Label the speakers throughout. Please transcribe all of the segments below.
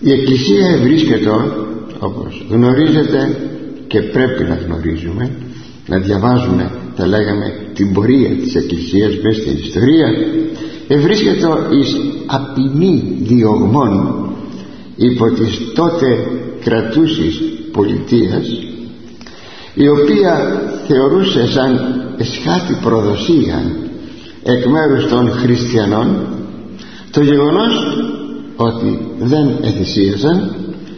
Speaker 1: η Εκκλησία βρίσκεται όπως γνωρίζετε και πρέπει να γνωρίζουμε να διαβάζουμε θα λέγαμε την πορεία της Εκκλησίας μέσα στην ιστορία ευρίσκεται εις απεινή διωγμών υπό της τότε κρατούσης πολιτείας η οποία θεωρούσε σαν εσχάτη προδοσία εκ μέρους των χριστιανών το γεγονός ότι δεν εθυσίαζαν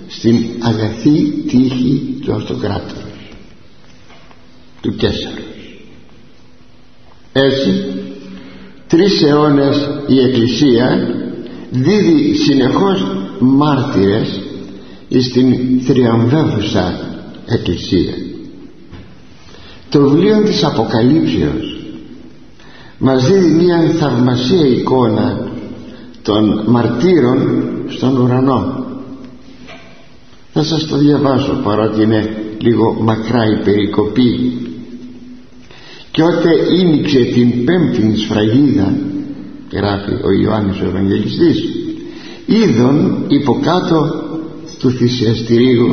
Speaker 1: στην αγαθή τύχη του αυτοκράτορας του Κέσσαρος έτσι τρεις αιώνες η Εκκλησία δίδει συνεχώς μάρτυρες στην θριαμβεύουσα Εκκλησία. Το βιβλίο της Αποκαλύψεως μας δίνει μια θαυμασία εικόνα των μαρτύρων στον ουρανό. Θα σας το διαβάσω παρότι είναι λίγο μακρά η περικοπή. Και όταν ίνιξε την πέμπτη σφραγίδα γράφει ο Ιωάννης ο Ευαγγελιστής είδον υποκάτω του θυσιαστηρίου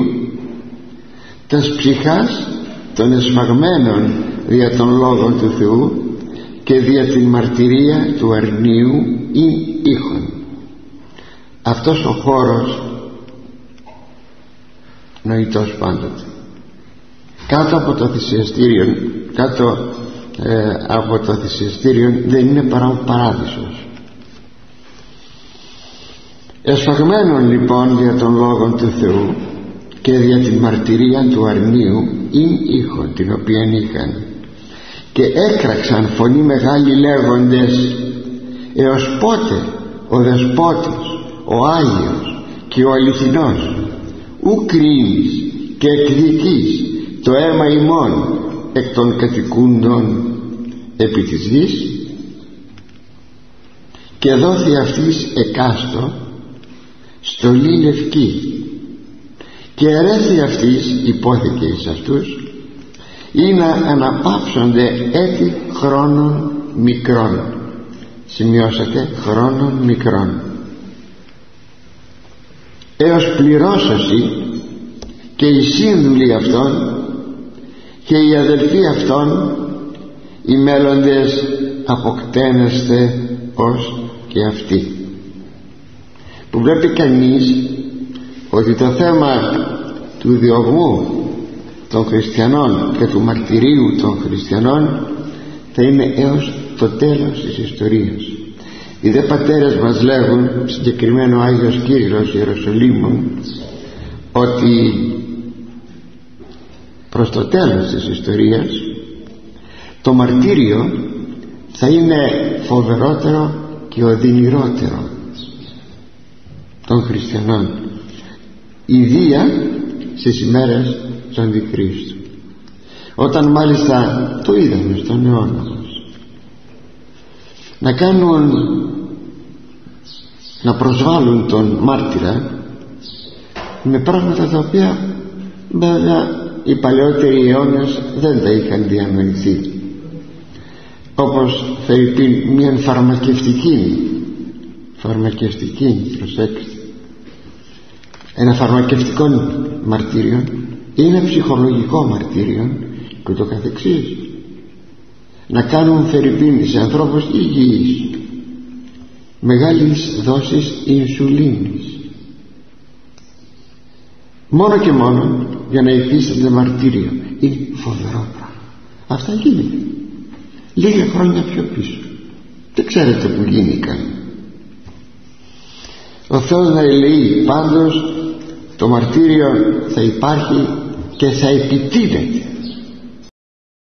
Speaker 1: τας ψυχάς των εσφαγμένων δια των λόγων του Θεού και δια την μαρτυρία του αρνίου ή ήχων. Αυτός ο χώρος νοητός πάντοτε κάτω από το θυσιαστήριο κάτω ε, από το θυσιαστήριο δεν είναι παρά ο παράδεισος. Εσφαγμένων λοιπόν για τον λόγο του Θεού και για την μαρτυρία του αρνίου ειν ήχον την οποία είχαν και έκραξαν φωνή μεγάλη λέγοντες έως πότε ο Δεσπότης ο Άγιος και ο Αληθινός ου κρίνεις και εκδικείς το αίμα ημών εκ των κατοικούντων επί της γης και δόθη αυτής εκάστο στολή λευκή. Και ερέθη αυτής υπόθηκε εις αυτούς ή να αναπαύσονται έτη χρόνων μικρών. Σημειώσατε χρόνων μικρών. Έως πληρώσωση και οι σύνδουλοι αυτών και οι αδελφοί αυτών οι μέλλοντες αποκτένεστε ως και αυτοί. Που βλέπει κανείς ότι το θέμα του διωγμού των χριστιανών και του μαρτυρίου των χριστιανών θα είναι έως το τέλος της ιστορίας. Οι δε πατέρες μας λέγουν συγκεκριμένο ο Άγιος Κύριος Ιεροσολύμων ότι προς το τέλος της ιστορίας το μαρτύριο θα είναι φοβερότερο και οδυνηρότερο των χριστιανών. Ιδία στις ημέρες του Αντιχρίστου όταν μάλιστα το είδαμε στον αιώνα μας να κάνουν να προσβάλλουν τον μάρτυρα με πράγματα τα οποία βέβαια οι παλαιότεροι αιώνες δεν τα είχαν διανοηθεί. Όπως πει μια φαρμακευτική φαρμακευτική προσέξτε ένα φαρμακευτικό μαρτύριο ή ένα ψυχολογικό μαρτύριο και το καθεξής. Να κάνουν φερειπίνη σε ανθρώπους υγιείς μεγάλης δόσης ινσουλίνης. Μόνο και μόνο για να υφίσταται μαρτύριο είναι φοβερό πράγμα. Αυτά γίνεται λίγα χρόνια πιο πίσω. Δεν ξέρετε που γίνηκαν ο Θεός να ελεεί πάντως το μαρτύριο θα υπάρχει και θα επιτείνεται